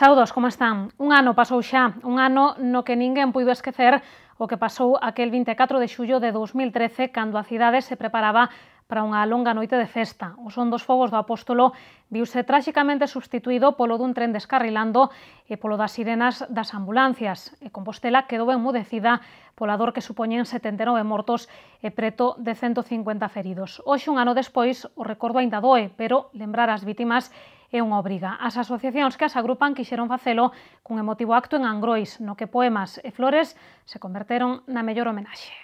Saudos, como están? Un ano pasou xa, un ano no que ninguén puido esquecer o que pasou aquel 24 de xullo de 2013 cando a cidade se preparaba para unha longa noite de festa. O son dos fogos do apóstolo viuse tráxicamente substituído polo dun tren descarrilando e polo das sirenas das ambulancias. E Compostela quedou enmudecida pola dor que supoñen 79 mortos e preto de 150 feridos. Hoxe, un ano despois, o recordo aínda doe, pero lembrar as vítimas é unha obriga. As asociacións que as agrupan quixeron facelo cun emotivo acto en Angrois, no que poemas e flores se converteron na mellor homenaxe.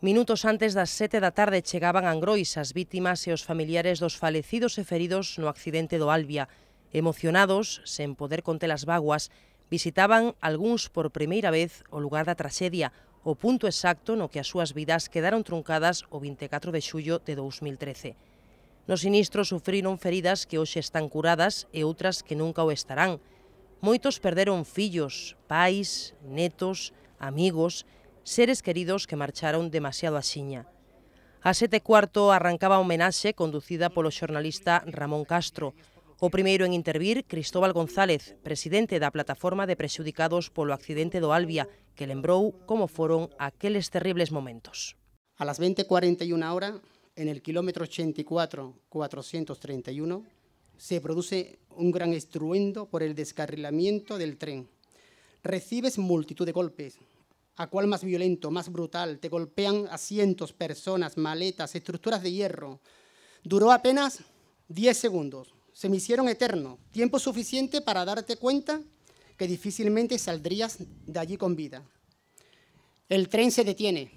Minutos antes das sete da tarde chegaban a Angrois as vítimas e os familiares dos falecidos e feridos no accidente do Albia. Emocionados, sen poder conter as vaguas, visitaban algúns por primeira vez o lugar da traxedia, o punto exacto no que as súas vidas quedaron truncadas o 24 de xullo de 2013. No sinistro sufriron feridas que hoxe están curadas e outras que nunca o estarán. Moitos perderon fillos, pais, netos, amigos, seres queridos que marcharon demasiado axiña. A sete cuarto arrancaba a homenaxe conducida polo xornalista Ramón Castro, O primeiro en intervir, Cristóbal González, presidente da plataforma de prexudicados polo accidente do Albia, que lembrou como foron aqueles terribles momentos. A las 20.41 hora en el kilómetro 84-431 se produce un gran estruendo por el descarrilamiento del tren. Recibes multitud de golpes. A cuál más violento, más brutal, te golpean asientos, personas, maletas, estructuras de hierro. Duró apenas 10 segundos. Se me hicieron eterno, tiempo suficiente para darte cuenta que difícilmente saldrías de allí con vida. El tren se detiene,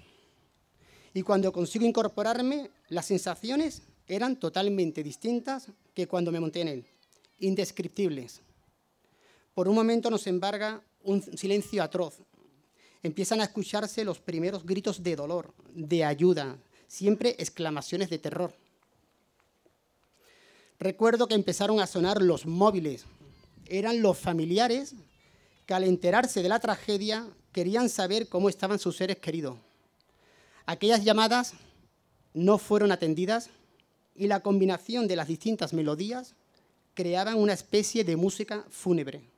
y cuando consigo incorporarme, las sensaciones eran totalmente distintas que cuando me monté en él, indescriptibles. Por un momento nos embarga un silencio atroz. Empiezan a escucharse los primeros gritos de dolor, de ayuda, siempre exclamaciones de terror. Recuerdo que empezaron a sonar los móviles. Eran los familiares que al enterarse de la tragedia querían saber cómo estaban sus seres queridos. Aquellas llamadas no fueron atendidas y la combinación de las distintas melodías creaban una especie de música fúnebre.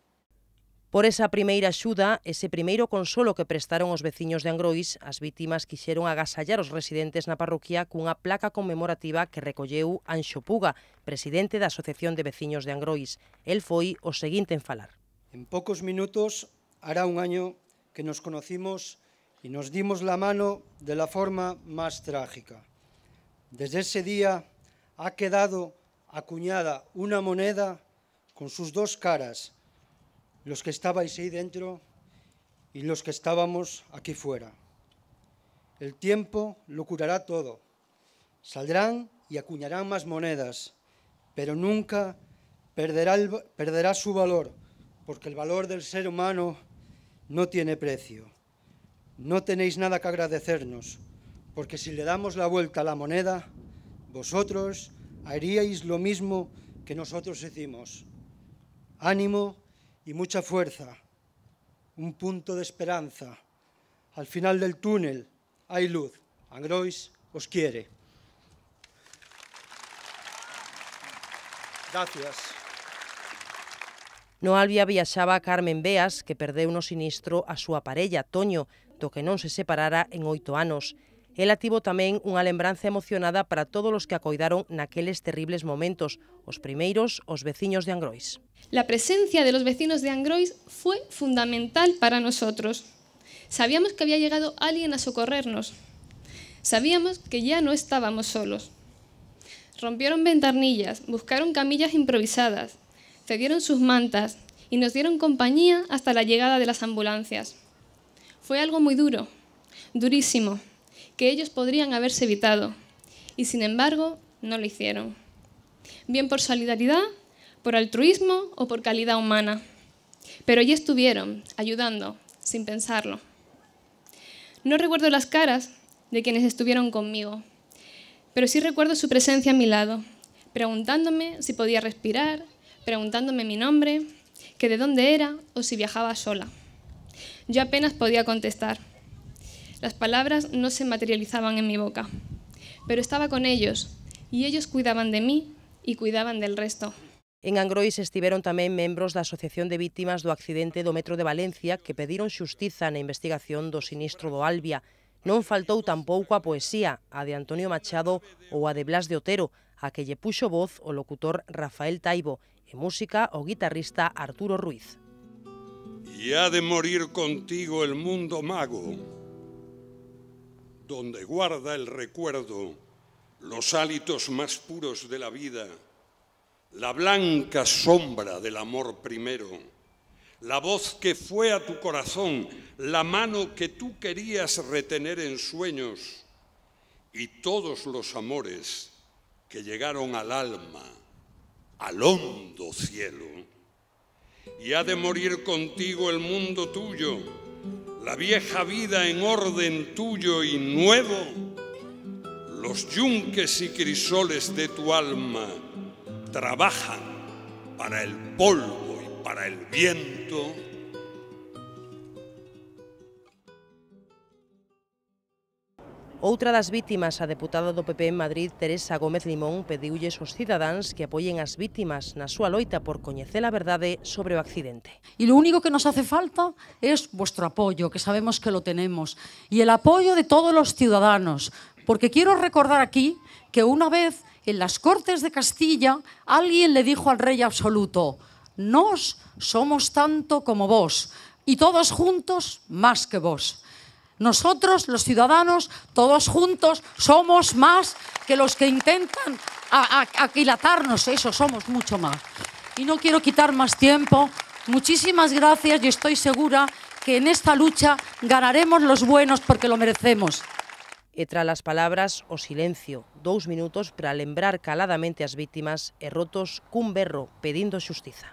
Por esa primeira axuda, ese primeiro consolo que prestaron os veciños de Angrois, as vítimas quixeron agasallar os residentes na parroquia cunha placa conmemorativa que recolleu Anxo Puga, presidente da Asociación de Veciños de Angrois. El foi o seguinte en falar. En poucos minutos, hará un año que nos conocimos y nos dimos la mano de la forma más trágica. Desde ese día ha quedado acuñada una moneda con sus dos caras, los que estabais ahí dentro y los que estábamos aquí fuera. El tiempo lo curará todo. Saldrán y acuñarán más monedas, pero nunca perderá, perderá su valor, porque el valor del ser humano no tiene precio. No tenéis nada que agradecernos, porque si le damos la vuelta a la moneda, vosotros haríais lo mismo que nosotros hicimos. Ánimo y mucha fuerza, un punto de esperanza. Al final del túnel hay luz. Angrois os quiere. Gracias. No Albia viaxaba Carmen Beas, que perdeu no sinistro a súa parella, Toño, que non se separara en oito anos. Ela tivo tamén unha lembranza emocionada para todos os que acoidaron naqueles terribles momentos, os primeiros, os veciños de Angrois. La presencia de los vecinos de Angrois fue fundamental para nosotros. Sabíamos que había llegado alguien a socorrernos. Sabíamos que ya no estábamos solos. Rompieron ventanillas, buscaron camillas improvisadas, cedieron sus mantas y nos dieron compañía hasta la llegada de las ambulancias. Fue algo muy duro, durísimo, que ellos podrían haberse evitado, y sin embargo no lo hicieron. Bien por solidaridad, por altruismo o por calidad humana. Pero allí estuvieron, ayudando, sin pensarlo. No recuerdo las caras de quienes estuvieron conmigo, pero sí recuerdo su presencia a mi lado, preguntándome si podía respirar, preguntándome mi nombre, que de dónde era o si viajaba sola. Yo apenas podía contestar. Las palabras no se materializaban en mi boca, pero estaba con ellos y ellos cuidaban de mí y cuidaban del resto. En Angrois estiveron tamén membros da Asociación de Víctimas do Accidente do Metro de Valencia que pediron xustiza na investigación do sinistro do Albia. Non faltou tampouco a poesía, a de Antonio Machado ou a de Blas de Otero, a que lle puxo voz o locutor Rafael Taibo e música o guitarrista Arturo Ruiz. Y ha de morir contigo el mundo mago, donde guarda el recuerdo los hálitos más puros de la vida, la blanca sombra del amor primero, la voz que fue a tu corazón, la mano que tú querías retener en sueños y todos los amores que llegaron al alma, al hondo cielo. Y ha de morir contigo el mundo tuyo, la vieja vida en orden tuyo y nuevo, los yunques y crisoles de tu alma trabajan para el polvo y para el viento. Outra das vítimas, a deputada do PP en Madrid, Teresa Gómez Limón, pediulles aos cidadáns que apoyen as vítimas na súa loita por coñecer a verdade sobre o accidente. E lo único que nos hace falta es vuestro apoyo, que sabemos que lo tenemos, y el apoyo de todos los ciudadanos, porque quiero recordar aquí que una vez en las Cortes de Castilla alguien le dijo al rey absoluto, nos somos tanto como vos, y todos juntos más que vos. Nosotros, los ciudadanos, todos juntos, somos más que los que intentan aquilatarnos, eso, somos mucho más. Y no quiero quitar más tiempo. Muchísimas gracias y estoy segura que en esta lucha ganaremos los buenos porque lo merecemos. E tras as palabras, o silencio, dous minutos para lembrar caladamente as vítimas e rotos cun berro pedindo xustiza.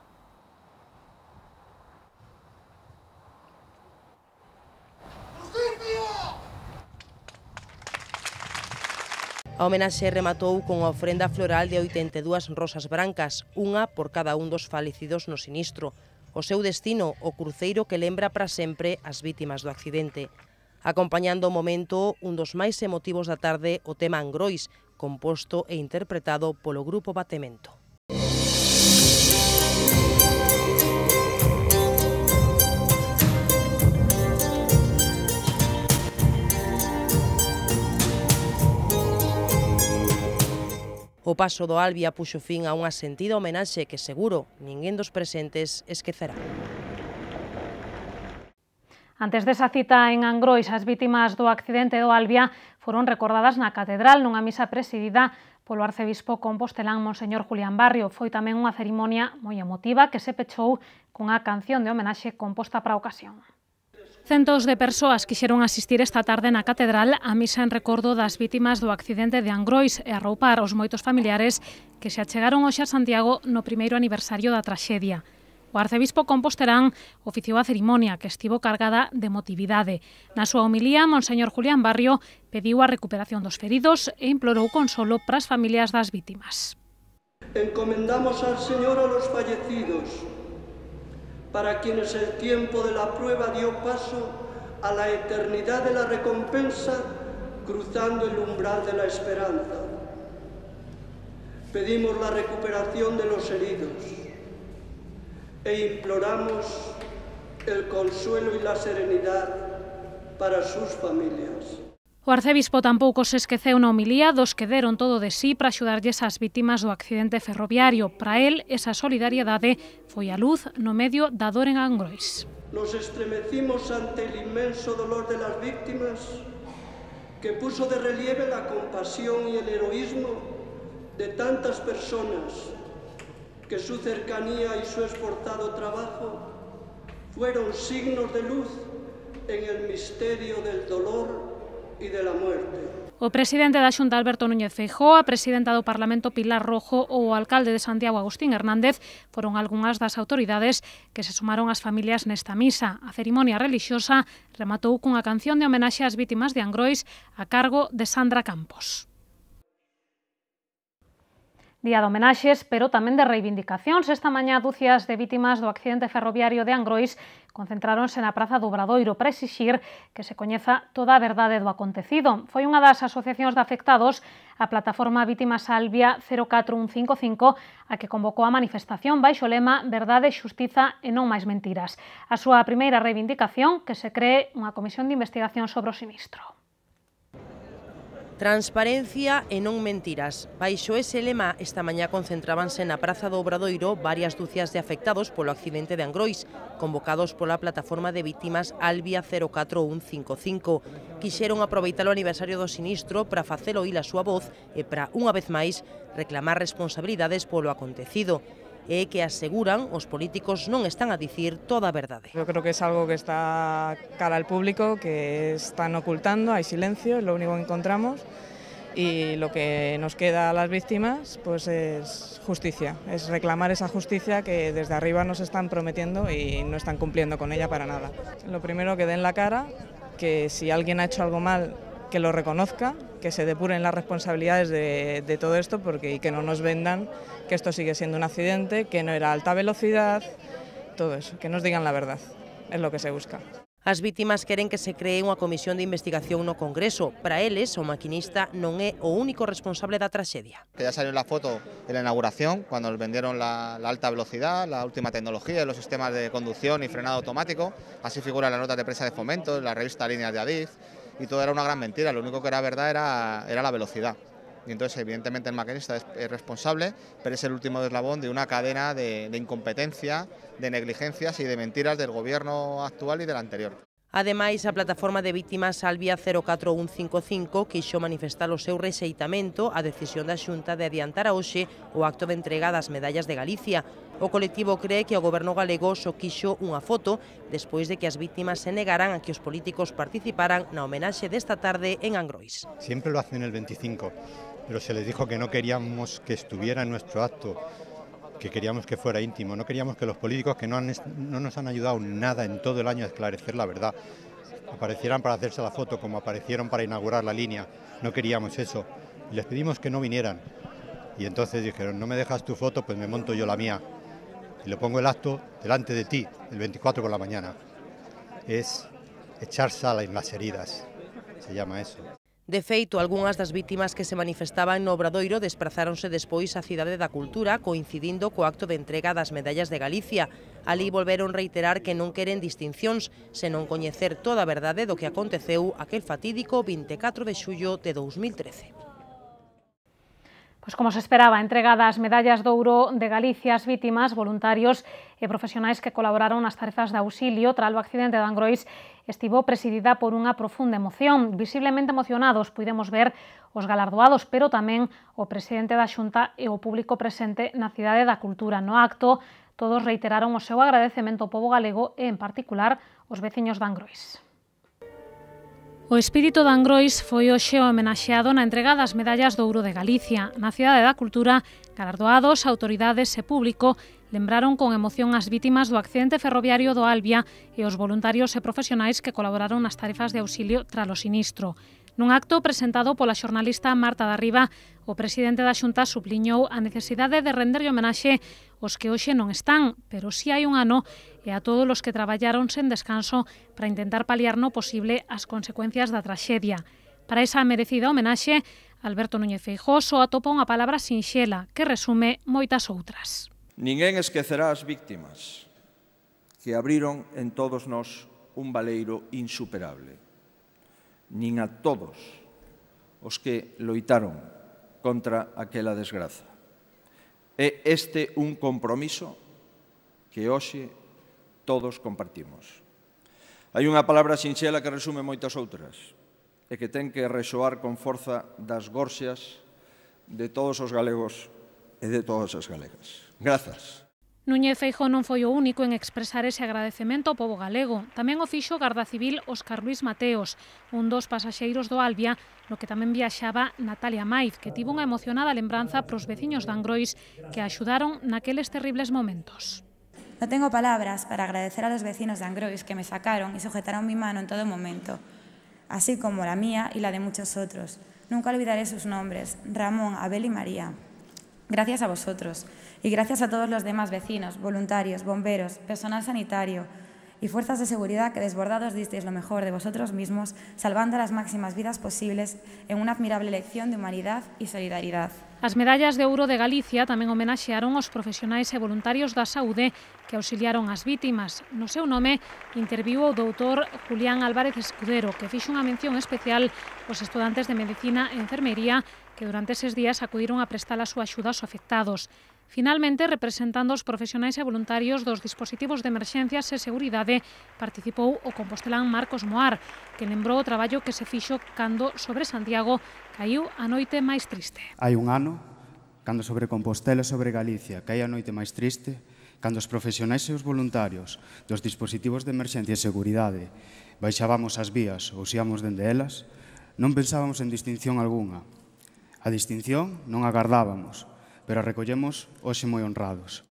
A homenaxe rematou con a ofrenda floral de 82 rosas brancas, unha por cada un dos falecidos no sinistro. O seu destino, o cruceiro que lembra para sempre as vítimas do accidente. Acompañando o momento, un dos máis emotivos da tarde, o tema Angrois, composto e interpretado polo grupo Batemento. paso do Albia puxo fin a unha sentida homenaxe que seguro ninguén dos presentes esquecerá. Antes desa cita en Angrois, as vítimas do accidente do Albia foron recordadas na catedral nunha misa presidida polo arcebispo compostelán Monseñor Julián Barrio. Foi tamén unha cerimonia moi emotiva que se pechou cunha canción de homenaxe composta para a ocasión. Centos de persoas quixeron asistir esta tarde na catedral a misa en recordo das vítimas do accidente de Angrois e arroupar os moitos familiares que se achegaron hoxe a Santiago no primeiro aniversario da traxedia. O arcebispo Composterán oficiou a cerimonia que estivo cargada de emotividade. Na súa homilía, Monseñor Julián Barrio pediu a recuperación dos feridos e implorou consolo para as familias das vítimas. Encomendamos al Señor a los fallecidos, para quienes el tiempo de la prueba dio paso a la eternidad de la recompensa cruzando el umbral de la esperanza. Pedimos la recuperación de los heridos e imploramos el consuelo y la serenidad para sus familias. O arcebispo tampouco se esqueceu na homilía dos que deron todo de sí para axudarlles ás vítimas do accidente ferroviario. Para el, esa solidariedade foi a luz no medio da dor en Angrois. Nos estremecimos ante el inmenso dolor de las víctimas que puso de relieve la compasión y el heroísmo de tantas personas que su cercanía y su esforzado trabajo fueron signos de luz en el misterio del dolor e de la muerte. O presidente da Xunta Alberto Núñez Feijóo, a presidenta do Parlamento Pilar Rojo ou o alcalde de Santiago Agustín Hernández foron algunhas das autoridades que se sumaron ás familias nesta misa. A cerimonia relixiosa rematou cunha canción de homenaxe ás vítimas de Angrois a cargo de Sandra Campos. Día de homenaxes, pero tamén de reivindicacións. Esta mañá, dúcias de vítimas do accidente ferroviario de Angrois concentráronse na Praza do Obradoiro para exixir que se coñeza toda a verdade do acontecido. Foi unha das asociacións de afectados a plataforma Vítima Salvia 04155 a que convocou a manifestación baixo o lema Verdade, Xustiza e non máis mentiras. A súa primeira reivindicación que se cree unha comisión de investigación sobre o sinistro. Transparencia e non mentiras. Baixo ese lema, esta mañá concentrábanse na Praza do Obradoiro varias dúcias de afectados polo accidente de Angrois, convocados pola plataforma de vítimas Albia 04155. Quixeron aproveitar o aniversario do sinistro para facelo oír a súa voz e para, unha vez máis, reclamar responsabilidades polo acontecido. E que aseguran os políticos non están a dicir toda a verdade. Creo que é algo que está cara al público, que están ocultando, hai silencio, é lo único que encontramos y lo que nos queda a las víctimas pues es justicia, es reclamar esa justicia que desde arriba nos están prometiendo y no están cumpliendo con ella para nada. Lo primero que den la cara, que si alguien ha hecho algo mal que lo reconozca, que se depuren las responsabilidades de, de todo esto porque, y que no nos vendan que esto sigue siendo un accidente, que no era alta velocidad, todo eso, que nos digan la verdad, es lo que se busca. As vítimas queren que se cree unha comisión de investigación no Congreso. Para eles, o maquinista non é o único responsable da traxedia. Que ya salió la foto de la inauguración, cuando nos vendieron la, la alta velocidad, la última tecnología, los sistemas de conducción y frenado automático. Así figura la nota de prensa de fomento, la revista Líneas de Adif, y todo era una gran mentira, lo único que era verdad era, era la velocidad. Y entonces, evidentemente, el maquinista es, es, responsable, pero es el último eslabón de una cadena de, de incompetencia, de negligencias y de mentiras del gobierno actual y del anterior. Ademais, a plataforma de vítimas Salvia 04155 quixo manifestar o seu reseitamento á decisión da Xunta de adiantar a hoxe o acto de entrega das medallas de Galicia, O colectivo cree que o goberno galego só quixo unha foto despois de que as vítimas se negaran a que os políticos participaran na homenaxe desta tarde en Angrois. Siempre lo hacen el 25, pero se les dijo que no queríamos que estuviera en nuestro acto que queríamos que fuera íntimo, no queríamos que los políticos que no, no nos han ayudado nada en todo el año a esclarecer la verdad aparecieran para hacerse la foto como aparecieron para inaugurar la línea. No queríamos eso. Les pedimos que no vinieran. Y entonces dijeron, no me dejas tu foto, pues me monto yo la mía. y le pongo el acto delante de ti, el 24 por la mañana. Es echar sal en las heridas, se llama eso. De feito, algunhas das vítimas que se manifestaban no Obradoiro desprazáronse despois á Cidade da Cultura, coincidindo co acto de entrega das medallas de Galicia. Ali volveron reiterar que non queren distincións, senón coñecer toda a verdade do que aconteceu aquel fatídico 24 de xullo de 2013. Pois como se esperaba, entrega das medallas de ouro de Galicia ás vítimas, voluntarios e profesionais que colaboraron nas tarefas de auxilio tras o accidente de Angrois estivo presidida por unha profunda emoción. Visiblemente emocionados puidemos ver os galardoados, pero tamén o presidente da Xunta e o público presente na Cidade da Cultura. No acto, todos reiteraron o seu agradecemento ao povo galego e, en particular, os veciños de Angrois. O espírito de Angrois foi hoxe homenaxeado na entrega das medallas do Ouro de Galicia. Na Cidade da Cultura, galardoados, autoridades e público lembraron con emoción as vítimas do accidente ferroviario do Albia e os voluntarios e profesionais que colaboraron nas tarefas de auxilio tras o sinistro. Nun acto presentado pola xornalista Marta Darriba, o presidente da Xunta subliñou a necesidade de renderlle homenaxe os que hoxe non están, pero si hai un ano e a todos os que traballaron sen descanso para intentar paliar no posible as consecuencias da traxedia. Para esa merecida homenaxe, Alberto Núñez Feijóo atopa unha palabra sinxela que resume moitas outras. Ninguén esquecerá as víctimas que abriron en todos nós un valeiro insuperable. Nin a todos os que loitaron contra aquela desgraza. É este un compromiso que hoxe todos compartimos. Hai unha palabra sinxela que resume moitas outras e que ten que resoar con forza das gorxas de todos os galegos e de todas as galegas. Grazas. Núñez Feijo non foi o único en expresar ese agradecemento ao povo galego. Tamén o fixo garda civil Óscar Luis Mateos, un dos pasaxeiros do Albia, no que tamén viaxaba Natalia Maiz, que tivo unha emocionada lembranza pros veciños de Angrois que axudaron naqueles terribles momentos. No tengo palabras para agradecer a los vecinos de Angrois que me sacaron y sujetaron mi mano en todo momento, así como la mía y la de muchos otros. Nunca olvidaré sus nombres, Ramón, Abel y María. Gracias a vosotros y gracias a todos los demás vecinos, voluntarios, bomberos, personal sanitario y fuerzas de seguridad que desbordados disteis lo mejor de vosotros mismos, salvando las máximas vidas posibles en una admirable lección de humanidad y solidaridad. As medallas de ouro de Galicia tamén homenaxearon os profesionais e voluntarios da saúde que auxiliaron as vítimas. No seu nome, interviu o doutor Julián Álvarez Escudero, que fixo unha mención especial aos estudantes de Medicina e Enfermería que durante eses días acudiron a prestar a súa axuda aos afectados. Finalmente, representando os profesionais e voluntarios dos dispositivos de emerxencias e seguridade, participou o compostelán Marcos Moar, que lembrou o traballo que se fixo cando sobre Santiago caiu a noite máis triste. Hai un ano, cando sobre Compostela e sobre Galicia caía a noite máis triste, cando os profesionais e os voluntarios dos dispositivos de emerxencia e seguridade baixábamos as vías ou xíamos dende elas, non pensábamos en distinción algunha, A distinción non agardábamos, pero a recollemos hoxe moi honrados.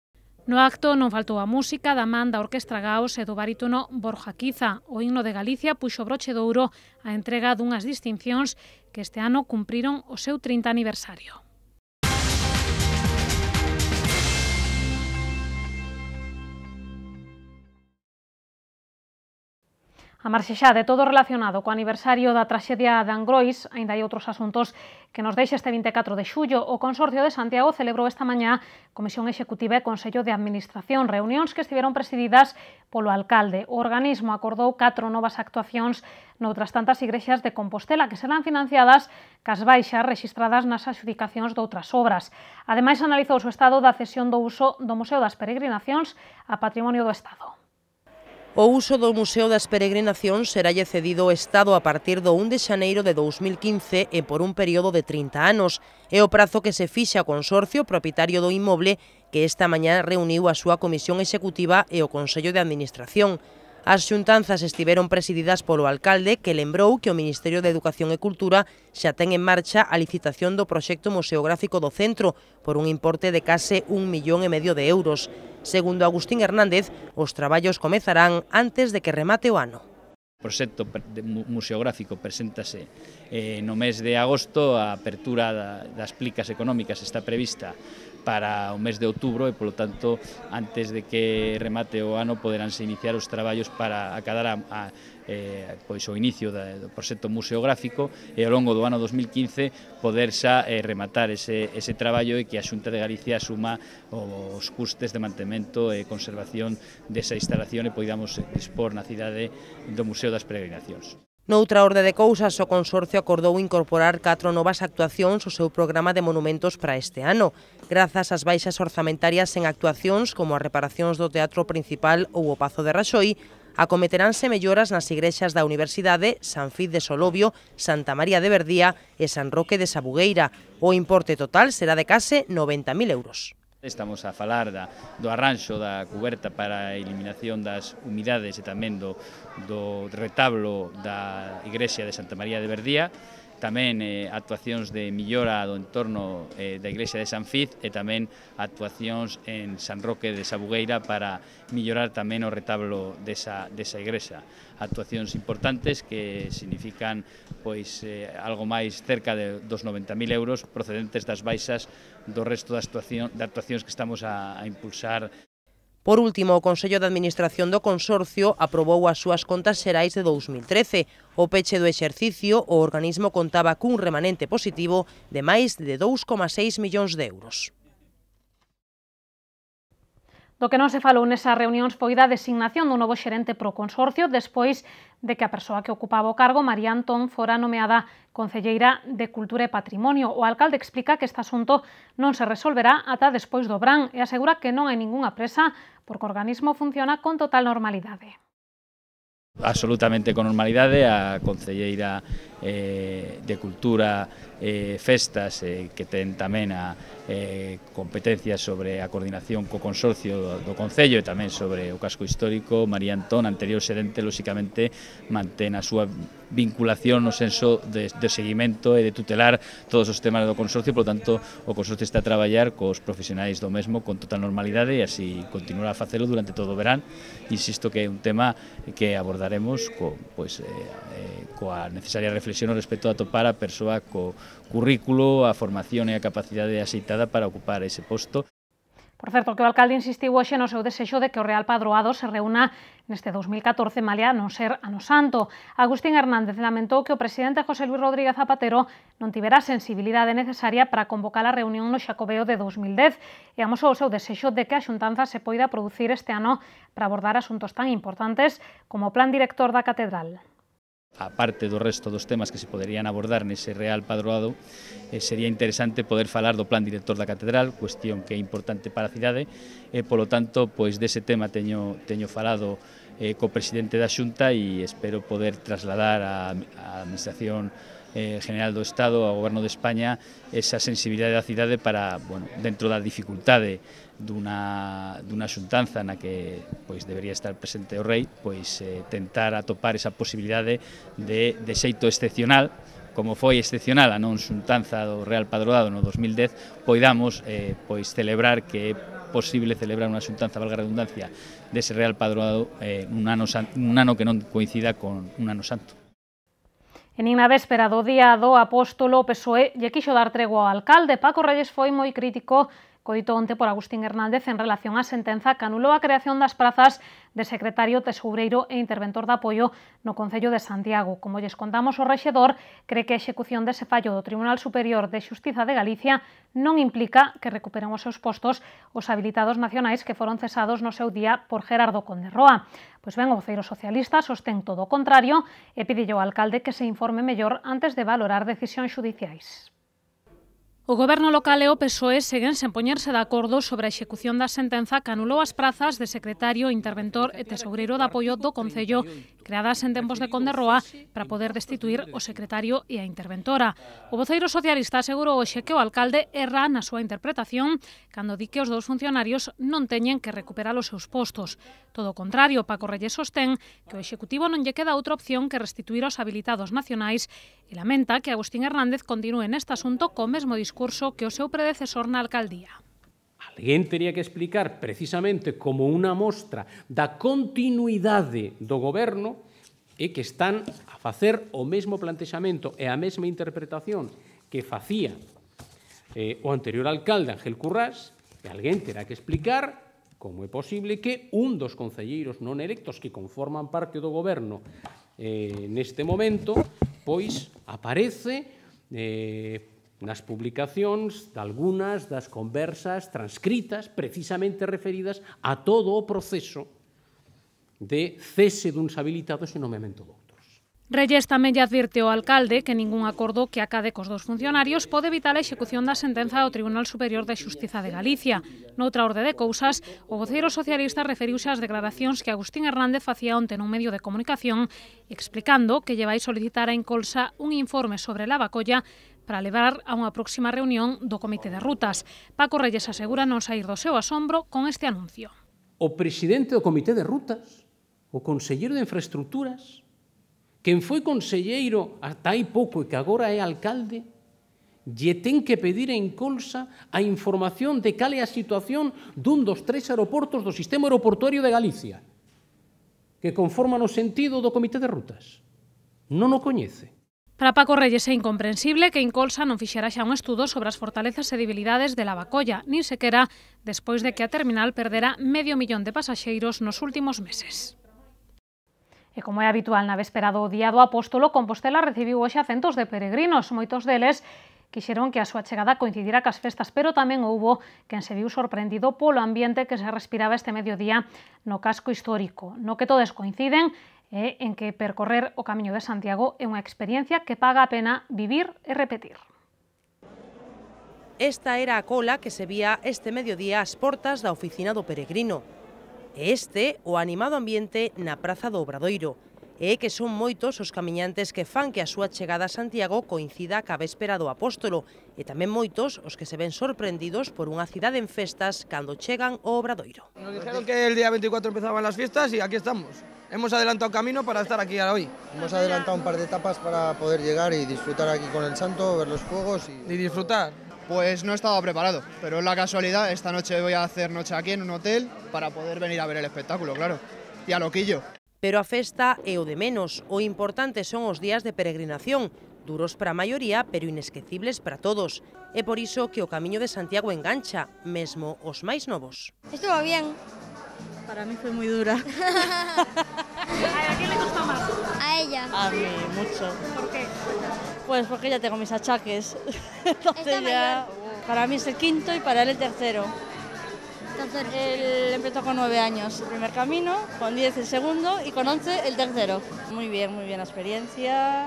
No acto non faltou a música da man da Orquestra Gaos e do barítono Borja Quiza. O himno de Galicia puxo broche de ouro a entrega dunhas distincións que este ano cumpriron o seu 30 aniversario. A marxe xa de todo relacionado co aniversario da traxedia de Angrois, aínda hai outros asuntos que nos deixa este 24 de xullo, o Consorcio de Santiago celebrou esta mañá Comisión Executiva e Consello de Administración, reunións que estiveron presididas polo alcalde. O organismo acordou catro novas actuacións noutras tantas igrexas de Compostela que serán financiadas cas baixas registradas nas adjudicacións doutras obras. Ademais, analizou o estado da cesión do uso do Museo das Peregrinacións a Patrimonio do Estado. O uso do Museo das Peregrinacións serálle cedido ao Estado a partir do 1 de xaneiro de 2015 e por un período de 30 anos. É o prazo que se fixa o consorcio propietario do inmoble que esta mañá reuniu a súa comisión executiva e o Consello de Administración. As xuntanzas estiveron presididas polo alcalde que lembrou que o Ministerio de Educación e Cultura xa ten en marcha a licitación do proxecto museográfico do centro por un importe de case un millón e medio de euros. Segundo Agustín Hernández, os traballos comezarán antes de que remate o ano. O proxecto museográfico preséntase eh, no mes de agosto, a apertura das plicas económicas está prevista para o mes de outubro e, polo tanto, antes de que remate o ano poderánse iniciar os traballos para acadar a, a eh, pois o inicio da, do proxecto museográfico e ao longo do ano 2015 poder xa eh, rematar ese, ese traballo e que a Xunta de Galicia asuma os custes de mantemento e conservación desa instalación e poidamos dispor na cidade do Museo das Peregrinacións. Noutra orde de cousas, o Consorcio acordou incorporar catro novas actuacións ao seu programa de monumentos para este ano, grazas ás baixas orzamentarias en actuacións como as reparacións do Teatro Principal ou o Pazo de Raxoi, acometeránse melloras nas igrexas da Universidade, San Fid de Solobio, Santa María de Verdía e San Roque de Sabugueira. O importe total será de case 90.000 euros. Estamos a falar da, do arranxo da cuberta para a eliminación das humidades e tamén do, do retablo da Igrexa de Santa María de Verdía tamén eh, actuacións de millora do entorno eh, da igrexa de San Fiz e tamén actuacións en San Roque de Sabugueira para millorar tamén o retablo desa, desa igrexa. Actuacións importantes que significan pois eh, algo máis cerca de, dos 90.000 euros procedentes das baixas do resto das actuación, de actuacións que estamos a, a impulsar Por último, o Consello de Administración do Consorcio aprobou as súas contas xerais de 2013. O peche do exercicio, o organismo contaba cun remanente positivo de máis de 2,6 millóns de euros. Do que non se falou nesas reunións foi da designación do novo xerente pro consorcio despois de que a persoa que ocupaba o cargo, María Antón, fora nomeada Concelleira de Cultura e Patrimonio. O alcalde explica que este asunto non se resolverá ata despois do BRAN e asegura que non hai ningunha presa porque o organismo funciona con total normalidade absolutamente con normalidade, a Concelleira eh, de cultura, eh, festas, eh, que ten tamén a eh, competencia sobre a coordinación co consorcio do, do Concello e tamén sobre o casco histórico, María Antón, anterior xerente, lóxicamente, mantén a súa vinculación no senso de, de seguimento e de tutelar todos os temas do consorcio, polo tanto, o consorcio está a traballar cos profesionais do mesmo con total normalidade e así continuará a facelo durante todo o verán. Insisto que é un tema que abordaremos co, pois, eh, eh coa necesaria reflexión reflexión respecto a topar a persoa co currículo, a formación e a capacidade aceitada para ocupar ese posto. Por certo, que o alcalde insistiu hoxe no seu desexo de que o Real Padroado se reúna neste 2014 malia non ser ano santo. Agustín Hernández lamentou que o presidente José Luis Rodríguez Zapatero non tivera a sensibilidade necesaria para convocar a reunión no Xacobeo de 2010 e amosou o seu desexo de que a xuntanza se poida producir este ano para abordar asuntos tan importantes como o plan director da catedral. A parte do resto dos temas que se poderían abordar nese Real Padroado, eh, sería interesante poder falar do plan director da catedral, cuestión que é importante para a cidade, e polo tanto, pois dese tema teño, teño falado eh, co presidente da Xunta e espero poder trasladar á, á Administración eh, General do Estado, ao Goberno de España, esa sensibilidade da cidade para, bueno, dentro da dificultade dunha, dunha xuntanza na que pois debería estar presente o rei, pois eh, tentar atopar esa posibilidade de, de xeito excepcional, como foi excepcional a non xuntanza do Real Padroado no 2010, poidamos eh, pois celebrar que é posible celebrar unha xuntanza, valga a redundancia, dese Real Padroado eh, un, ano, un ano que non coincida con un ano santo. En na véspera do día do apóstolo, o PSOE lle quixo dar tregua ao alcalde. Paco Reyes foi moi crítico coito onte por Agustín Hernández en relación á sentenza que anulou a creación das prazas de secretario, tesoureiro e interventor de apoio no Concello de Santiago. Como lles contamos o rexedor, cree que a execución dese fallo do Tribunal Superior de Xustiza de Galicia non implica que recuperen os seus postos os habilitados nacionais que foron cesados no seu día por Gerardo Conde Roa. Pois ben, o voceiro socialista sostén todo o contrario e pidillo ao alcalde que se informe mellor antes de valorar decisións judiciais. O goberno local e o PSOE seguen sen poñerse de acordo sobre a execución da sentenza que anulou as prazas de secretario, interventor e tesoureiro de apoio do Concello creadas en tempos de Conde Roa para poder destituir o secretario e a interventora. O voceiro socialista asegurou hoxe que o alcalde erra na súa interpretación cando di que os dous funcionarios non teñen que recuperar os seus postos. Todo o contrario, Paco Reyes sostén que o Executivo non lle queda outra opción que restituir aos habilitados nacionais e lamenta que Agustín Hernández continúe neste asunto co mesmo discurso discurso que o seu predecesor na alcaldía. Alguén tería que explicar precisamente como unha mostra da continuidade do goberno e que están a facer o mesmo plantexamento e a mesma interpretación que facía eh, o anterior alcalde Ángel Currás e alguén terá que explicar como é posible que un dos concelleiros non electos que conforman parte do goberno eh, neste momento pois aparece eh, nas publicacións dalgunas das conversas transcritas precisamente referidas a todo o proceso de cese duns habilitados e nomeamento do Reyes tamén lle advirte ao alcalde que ningún acordo que acade cos dos funcionarios pode evitar a execución da sentenza do Tribunal Superior de Xustiza de Galicia. Noutra orde de cousas, o voceiro socialista referiuse ás declaracións que Agustín Hernández facía onte nun medio de comunicación, explicando que lle vai solicitar a Encolsa un informe sobre la Bacolla para levar a unha próxima reunión do Comité de Rutas. Paco Reyes asegura non sair do seu asombro con este anuncio. O presidente do Comité de Rutas, o Conselleiro de Infraestructuras, quen foi conselleiro ata hai pouco e que agora é alcalde, lle ten que pedir en colsa a información de cal é a situación dun dos tres aeroportos do sistema aeroportuario de Galicia que conforman o sentido do Comité de Rutas. Non o coñece. Para Paco Reyes é incomprensible que Incolsa non fixera xa un estudo sobre as fortalezas e debilidades de Lavacolla, nin sequera despois de que a terminal perdera medio millón de pasaxeiros nos últimos meses. E como é habitual na véspera do Día do Apóstolo, Compostela recibiu hoxe a centos de peregrinos, moitos deles quixeron que a súa chegada coincidira cas festas, pero tamén houbo quen se viu sorprendido polo ambiente que se respiraba este mediodía no casco histórico. No que todos coinciden é en que percorrer o Camiño de Santiago é unha experiencia que paga a pena vivir e repetir. Esta era a cola que se vía este mediodía ás portas da oficina do peregrino. E este o animado ambiente na Praza do Obradoiro, e é que son moitos os camiñantes que fan que a súa chegada a Santiago coincida ca véspera do apóstolo e tamén moitos os que se ven sorprendidos por unha cidade en festas cando chegan ao Obradoiro. Nos dijeron que el día 24 empezaban las fiestas e aquí estamos. Hemos adelantado camino para estar aquí hoy. Hemos adelantado un par de etapas para poder llegar y disfrutar aquí con el santo, ver los fuegos y... Y disfrutar. Pues no estaba preparado, pero es la casualidad, esta noche voy a hacer noche aquí en un hotel para poder venir a ver el espectáculo, claro. Y a loquillo. Pero a festa é o de menos, o importante son os días de peregrinación, duros para a maioría, pero inesquecibles para todos. É por iso que o Camiño de Santiago engancha, mesmo os máis novos. Estuvo bien. Para mí foi moi dura. ¿A quién le costó más? A ella. A mí, mucho. ¿Por qué? Pues porque ya tengo mis achaques. Entonces ya... Para mí es el quinto y para él el tercero. Él empezó con nueve años el primer camino, con diez el segundo y con once el tercero. Muy bien, muy bien la experiencia.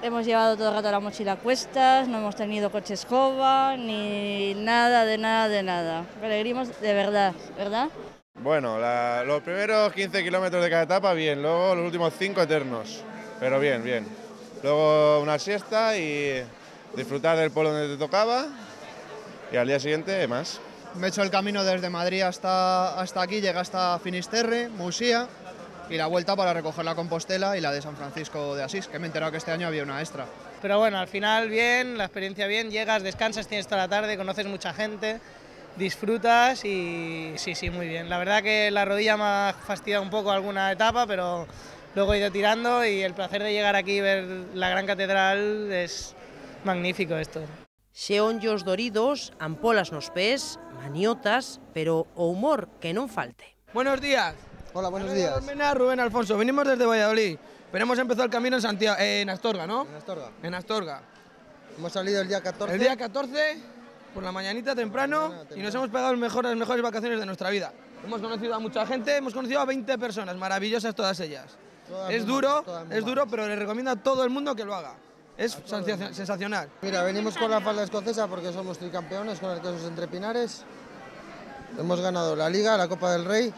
Hemos llevado todo el rato la mochila a cuestas, no hemos tenido coche escoba, ni nada, de nada, de nada. Peregrinos de verdad, ¿verdad? Bueno, la- los primeros 15 kilómetros de cada etapa, bien. Luego los últimos 5 eternos. Pero bien, bien. Luego una siesta y disfrutar del pueblo donde te tocaba. Y al día siguiente, más. Me he hecho el camino desde Madrid hasta, hasta aquí, llega hasta Finisterre, Musía y la vuelta para recoger la Compostela y la de San Francisco de Asís, que me he enterado que este año había una extra. Pero bueno, al final bien, la experiencia bien, llegas, descansas, tienes toda la tarde, conoces mucha gente, disfrutas y sí, sí, muy bien. La verdad que la rodilla me ha fastidiado un poco alguna etapa, pero luego he ido tirando y el placer de llegar aquí y ver la gran catedral es magnífico esto. Xeonllos doridos, ampolas nos pés, maniotas, pero o humor que non falte. Buenos días. Hola, buenos días. Almena, Rubén Alfonso. Venimos desde Valladolid, pero hemos empezado el camino en, Santiago, en Astorga, ¿no? En Astorga. En Astorga. Hemos salido el día 14. El día 14, por la mañanita temprano, y nos hemos pegado el mejor- las mejores vacaciones de nuestra vida. Hemos conocido a mucha gente, hemos conocido a 20 personas, maravillosas todas ellas. Todas es duro, es duro, pero le recomiendo a todo el mundo que lo haga. Es sensacio- sensacional. Mira, venimos con la falda escocesa porque somos tricampeones con el Quesos Entre Pinares. Hemos ganado la Liga, la Copa del Rey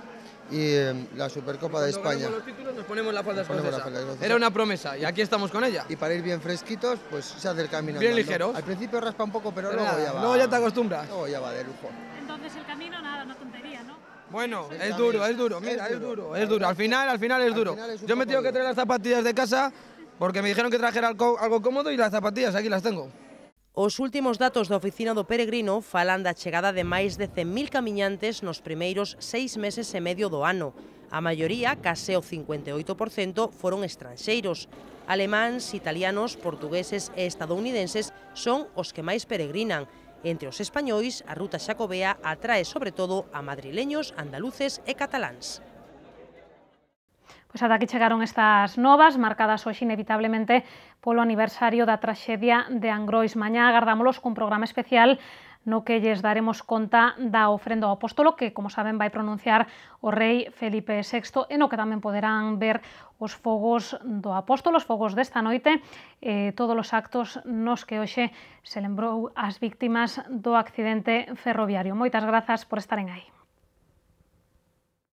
y eh, la Supercopa de España. ganemos los títulos nos ponemos la falda Nos ponemos la escocesa. falda escocesa. Era una promesa y aquí estamos con ella. Y para ir bien fresquitos, pues se hace el camino. Bien andando. ligeros. Al principio raspa un poco, pero Pero luego nada, ya va. luego ya te acostumbras. Luego ya va de lujo. Entonces el camino, nada, una tontería, ¿no? Bueno, es duro, es duro, mira, Es duro. es duro. Al final, al final es Al duro. final es un Yo me tenido que duro. traer las zapatillas de casa porque me dijeron que trajera algo cómodo y las zapatillas, aquí las tengo. Os últimos datos da Oficina do Peregrino falan da chegada de máis de 100.000 camiñantes nos primeiros seis meses e medio do ano. A maioría, case o 58%, foron estranxeiros. Alemáns, italianos, portugueses e estadounidenses son os que máis peregrinan. Entre os españois, a ruta xacobea atrae sobre todo a madrileños, andaluces e cataláns. Pois ata que chegaron estas novas, marcadas hoxe inevitablemente polo aniversario da traxedia de Angrois. Mañá agardámolos cun programa especial no que lles daremos conta da ofrenda ao apóstolo que, como saben, vai pronunciar o rei Felipe VI e no que tamén poderán ver os fogos do apóstolo, os fogos desta noite, eh, todos os actos nos que hoxe se lembrou as víctimas do accidente ferroviario. Moitas grazas por estaren aí.